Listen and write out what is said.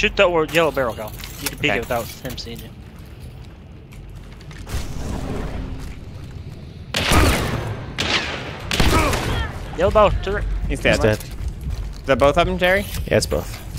Shoot that or yellow barrel, go. You can peek Okay. it without him seeing you. Yellow barrel, turret. He's dead. He's dead. Is that both of them, Jerry? Yeah, it's both.